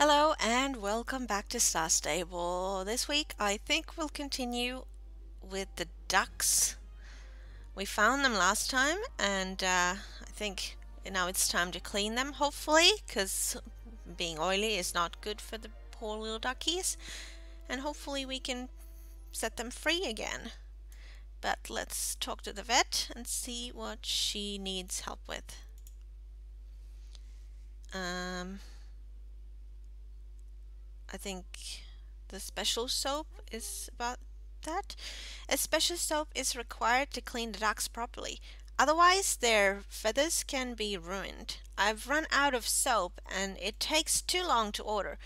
Hello and welcome back to Star Stable. This week I think we'll continue with the ducks. We found them last time and uh, I think now it's time to clean them hopefully because being oily is not good for the poor little duckies and hopefully we can set them free again. But let's talk to the vet and see what she needs help with. Um, I think the special soap is about that. A special soap is required to clean the ducks properly. Otherwise, their feathers can be ruined. I've run out of soap and it takes too long to order.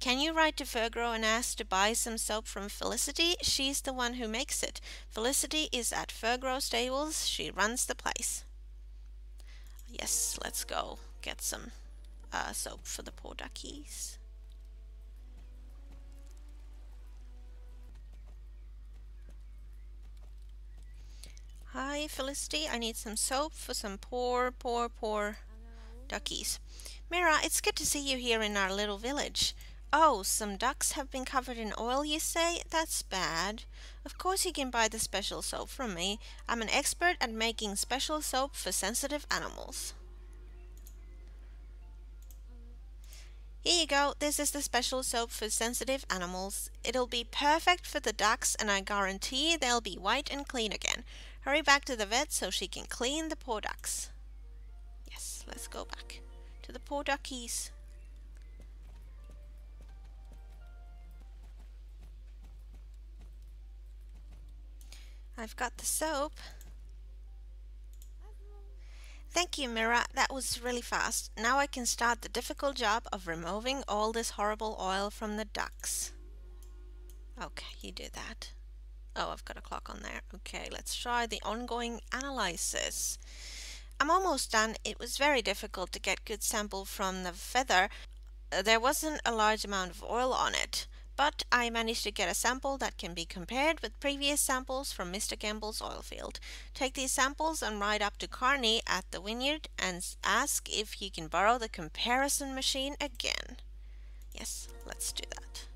Can you write to Firgrove and ask to buy some soap from Felicity? She's the one who makes it. Felicity is at Firgrove Stables. She runs the place. Yes, let's go get some uh, soap for the poor duckies. Hi, Felicity. I need some soap for some poor, poor, poor duckies. Mira, it's good to see you here in our little village. Oh, some ducks have been covered in oil, you say? That's bad. Of course you can buy the special soap from me. I'm an expert at making special soap for sensitive animals. Here you go. This is the special soap for sensitive animals. It'll be perfect for the ducks and I guarantee they'll be white and clean again. Hurry back to the vet so she can clean the poor ducks. Yes, let's go back to the poor duckies. I've got the soap. Thank you, Mira. That was really fast. Now I can start the difficult job of removing all this horrible oil from the ducks. Okay, you do that. Oh, I've got a clock on there. Okay, let's try the ongoing analysis. I'm almost done. It was very difficult to get good sample from the feather. Uh, there wasn't a large amount of oil on it, but I managed to get a sample that can be compared with previous samples from Mr. Gamble's oil field. Take these samples and ride up to Carney at the vineyard and ask if he can borrow the comparison machine again. Yes, let's do that.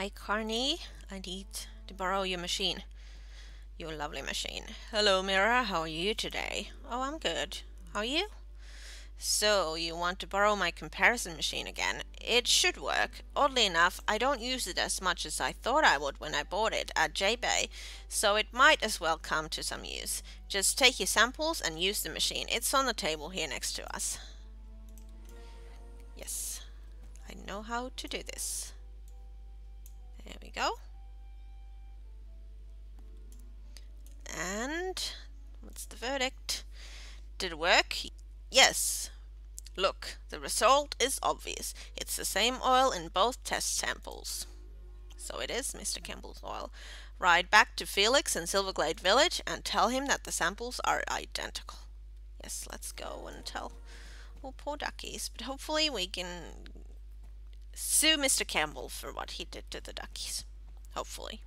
Hi, Carney. I need to borrow your machine. Your lovely machine. Hello, Mira. How are you today? Oh, I'm good. How are you? So, you want to borrow my comparison machine again? It should work. Oddly enough, I don't use it as much as I thought I would when I bought it at JBay, so it might as well come to some use. Just take your samples and use the machine. It's on the table here next to us. Yes, I know how to do this. There we go. And what's the verdict? Did it work? Yes. Look, the result is obvious. It's the same oil in both test samples. So it is Mr. Campbell's oil. Ride back to Felix in Silverglade Village and tell him that the samples are identical. Yes, let's go and tell oh poor duckies. But hopefully we can sue Mr. Campbell for what he did to the duckies. Hopefully.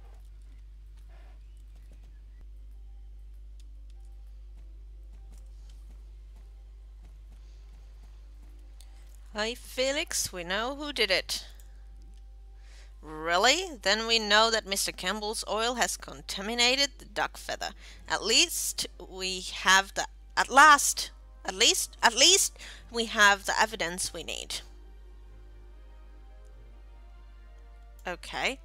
Hi, Felix. We know who did it. Really? Then we know that Mr. Campbell's oil has contaminated the duck feather. At least we have the... At last! At least, at least we have the evidence we need. Okay.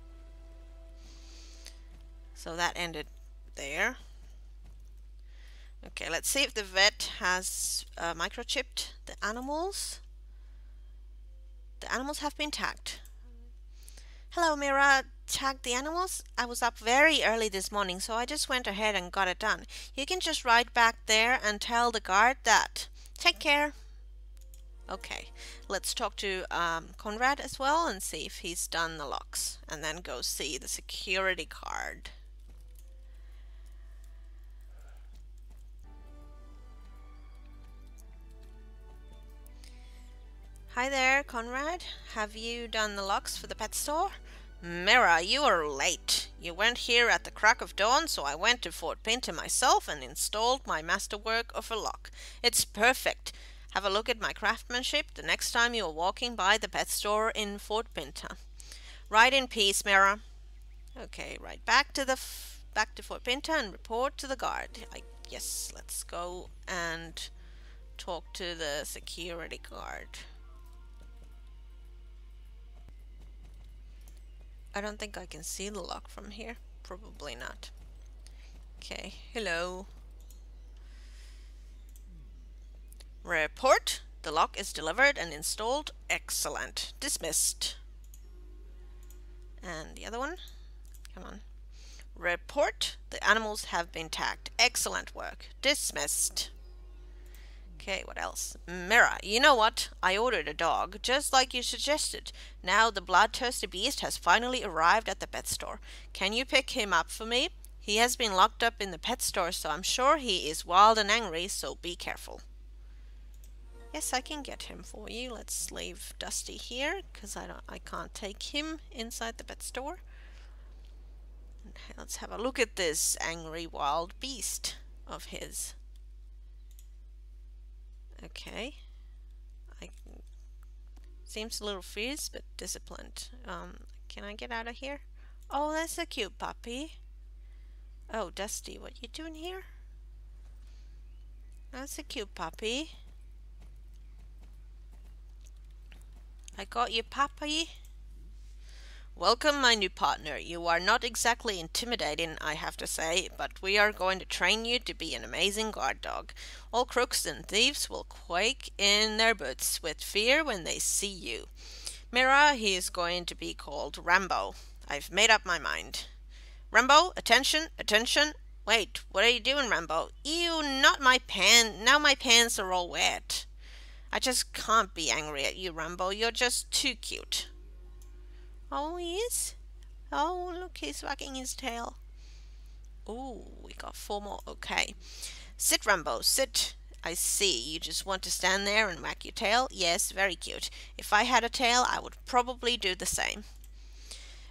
So that ended there. Okay, let's see if the vet has uh, microchipped the animals. The animals have been tagged. Hello, Mira. Tagged the animals? I was up very early this morning, so I just went ahead and got it done. You can just ride back there and tell the guard that. Take care. Okay, let's talk to um, Conrad as well and see if he's done the locks and then go see the security card. Hi there, Conrad. Have you done the locks for the pet store? Mira, you are late. You weren't here at the crack of dawn, so I went to Fort Pinta myself and installed my masterwork of a lock. It's perfect. Have a look at my craftsmanship the next time you are walking by the pet store in Fort Pinta. Ride in peace, Mira. Okay, right back to the back to Fort Pinta and report to the guard. I yes, let's go and talk to the security guard. I don't think I can see the lock from here. Probably not. Okay, hello. Report. The lock is delivered and installed. Excellent. Dismissed. And the other one? Come on. Report. The animals have been tagged. Excellent work. Dismissed. Okay, what else? Mira, you know what? I ordered a dog, just like you suggested. Now the bloodthirsty beast has finally arrived at the pet store. Can you pick him up for me? He has been locked up in the pet store, so I'm sure he is wild and angry, so be careful. Yes, I can get him for you. Let's leave Dusty here, because I, don't, I can't take him inside the pet store. Let's have a look at this angry wild beast of his. Okay. I seems a little fierce but disciplined. Um, can I get out of here? Oh, that's a cute puppy. Oh, Dusty, what you doing here? That's a cute puppy. I got you, puppy. Welcome, my new partner. You are not exactly intimidating, I have to say, but we are going to train you to be an amazing guard dog. All crooks and thieves will quake in their boots with fear when they see you. Mira, he is going to be called Rambo. I've made up my mind. Rambo, attention, attention. Wait, what are you doing, Rambo? Ew, not my pants. Now my pants are all wet. I just can't be angry at you, Rambo. You're just too cute. Oh, he is? Oh, look, he's wagging his tail. Oh, we got four more. Okay. Sit, Rambo, sit. I see. You just want to stand there and wag your tail? Yes, very cute. If I had a tail, I would probably do the same.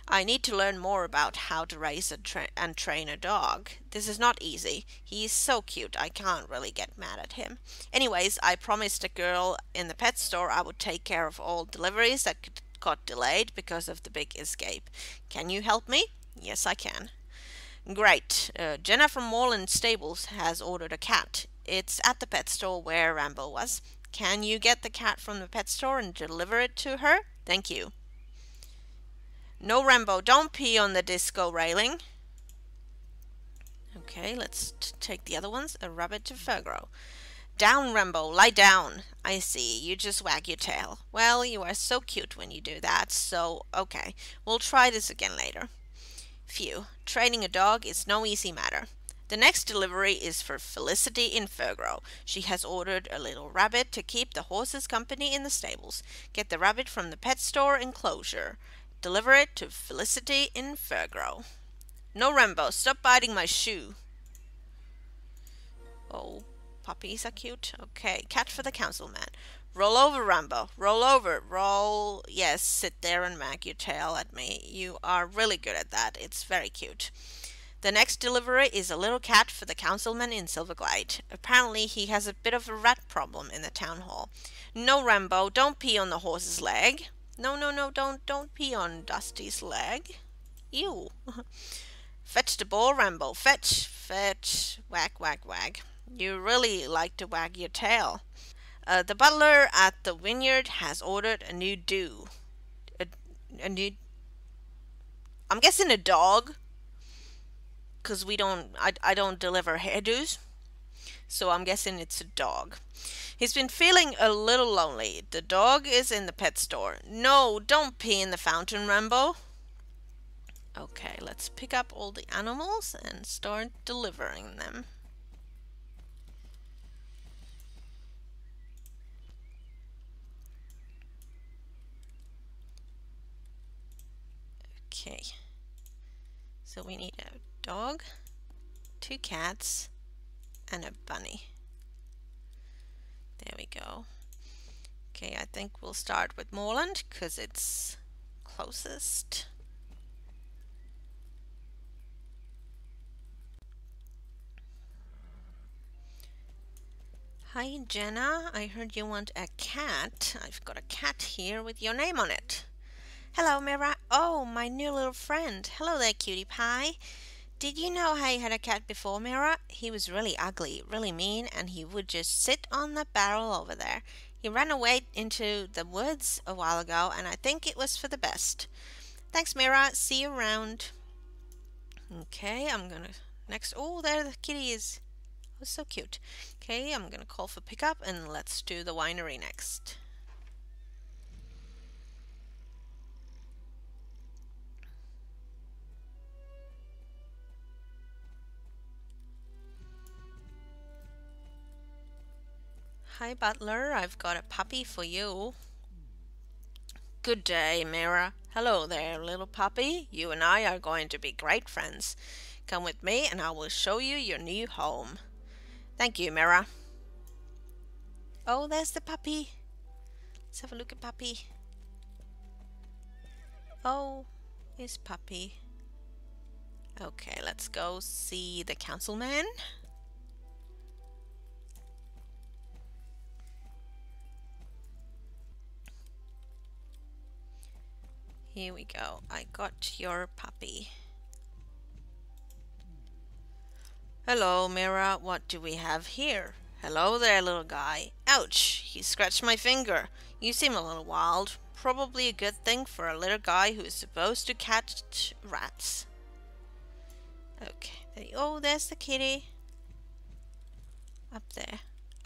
I need to learn more about how to raise tra and train a dog. This is not easy. He is so cute, I can't really get mad at him. Anyways, I promised a girl in the pet store I would take care of all deliveries that got delayed because of the big escape. Can you help me? Yes, I can. Great. Uh, Jenna from Moorland Stables has ordered a cat. It's at the pet store where Rambo was. Can you get the cat from the pet store and deliver it to her? Thank you. No, Rambo, don't pee on the disco railing. Okay, let's take the other ones. A rabbit to Firgrove. Down, Rambo, lie down. I see, you just wag your tail. Well, you are so cute when you do that, so okay, we'll try this again later. Phew, training a dog is no easy matter. The next delivery is for Felicity in Firgrove. She has ordered a little rabbit to keep the horses company in the stables. Get the rabbit from the pet store enclosure. Deliver it to Felicity in Firgrove. No, Rambo, stop biting my shoe. Oh, Puppies are cute. Okay, cat for the councilman. Roll over, Rambo. Roll over. Roll. Yes, sit there and wag your tail at me. You are really good at that. It's very cute. The next delivery is a little cat for the councilman in Silverglade. Apparently he has a bit of a rat problem in the town hall. No, Rambo, don't pee on the horse's leg. No, no, no, don't, don't pee on Dusty's leg. Ew. fetch the ball, Rambo. Fetch, fetch. Wag, wag, wag. You really like to wag your tail. Uh, the butler at the vineyard has ordered a new do. A, a new. I'm guessing a dog. Because we don't. I, I don't deliver hairdos. So I'm guessing it's a dog. He's been feeling a little lonely. The dog is in the pet store. No, don't pee in the fountain, Rambo. Okay, let's pick up all the animals and start delivering them. Okay. So we need a dog, two cats, and a bunny. There we go. Okay, I think we'll start with Moorland because it's closest. Hi Jenna, I heard you want a cat. I've got a cat here with your name on it. Hello Mira. Oh, my new little friend. Hello there cutie pie. Did you know I had a cat before, Mira? He was really ugly, really mean, and he would just sit on the barrel over there. He ran away into the woods a while ago, and I think it was for the best. Thanks, Mira. See you around. Okay, I'm gonna next. Oh, there the kitty is. Oh, so cute. Okay, I'm gonna call for pickup, and let's do the winery next. Hi, Butler. I've got a puppy for you. Good day, Mira. Hello there, little puppy. You and I are going to be great friends. Come with me and I will show you your new home. Thank you, Mira. Oh, there's the puppy. Let's have a look at puppy. Oh, is puppy. Okay, let's go see the councilman. Here we go. I got your puppy. Hello, Mira. What do we have here? Hello there, little guy. Ouch! He scratched my finger. You seem a little wild. Probably a good thing for a little guy who is supposed to catch rats. Okay. Oh, there's the kitty. Up there.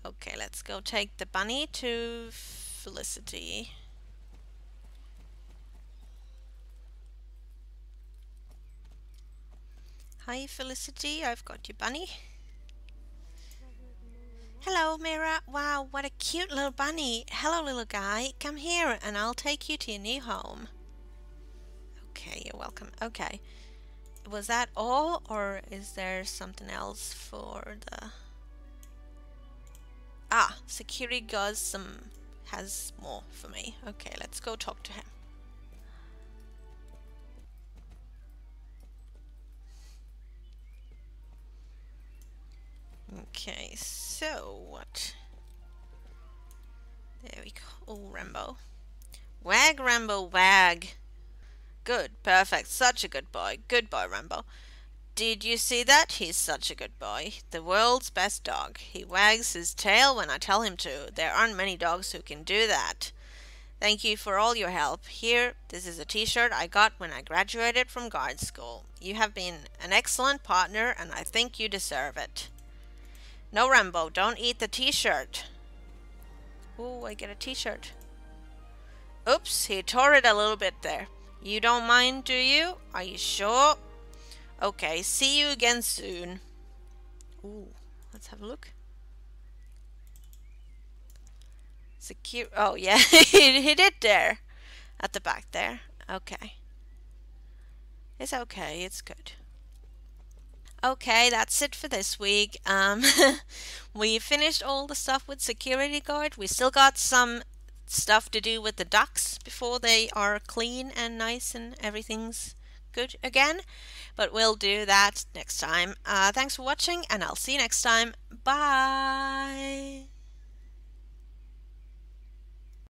Okay, let's go take the bunny to Felicity. Hi Felicity, I've got your bunny. Hello Mira, wow what a cute little bunny. Hello little guy, come here and I'll take you to your new home. Okay, you're welcome. Okay. Was that all or is there something else for the... Ah, security guard some has more for me. Okay, let's go talk to him. Okay, so what? There we go. Oh, Rambo. Wag, Rambo, wag. Good, perfect. Such a good boy. Good boy, Rambo. Did you see that? He's such a good boy. The world's best dog. He wags his tail when I tell him to. There aren't many dogs who can do that. Thank you for all your help. Here, this is a t-shirt I got when I graduated from guard school. You have been an excellent partner and I think you deserve it. No, Rambo, don't eat the t-shirt. Oh, I get a t-shirt. Oops, he tore it a little bit there. You don't mind, do you? Are you sure? Okay, see you again soon. Ooh, let's have a look. Secure. Oh, yeah, he, he it there. At the back there. Okay. It's okay, it's good. Okay, that's it for this week. Um, we finished all the stuff with security guard. We still got some stuff to do with the ducks before they are clean and nice and everything's good again. But we'll do that next time. Uh, thanks for watching and I'll see you next time. Bye!